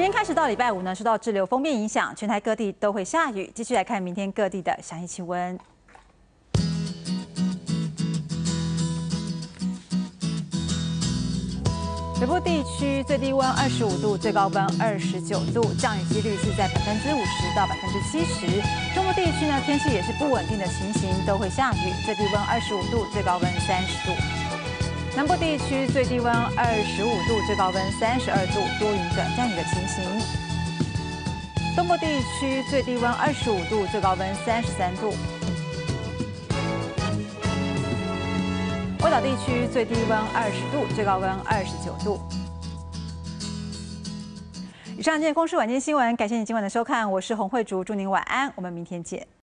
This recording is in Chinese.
天开始到礼拜五呢，受到滞留封面影响，全台各地都会下雨。继续来看明天各地的详细气温。北部地区最低温二十五度，最高温二十九度，降雨几率是在百分之五十到百分之七十。中部地区呢，天气也是不稳定的情形，都会下雨，最低温二十五度，最高温三十度。南部地区最低温二十五度，最高温三十二度，多云转降雨的情形。东部地区最低温二十五度，最高温三十三度。欧岛地区最低温二十度，最高温二十九度。以上今天公视晚间新闻，感谢你今晚的收看，我是洪慧竹，祝您晚安，我们明天见。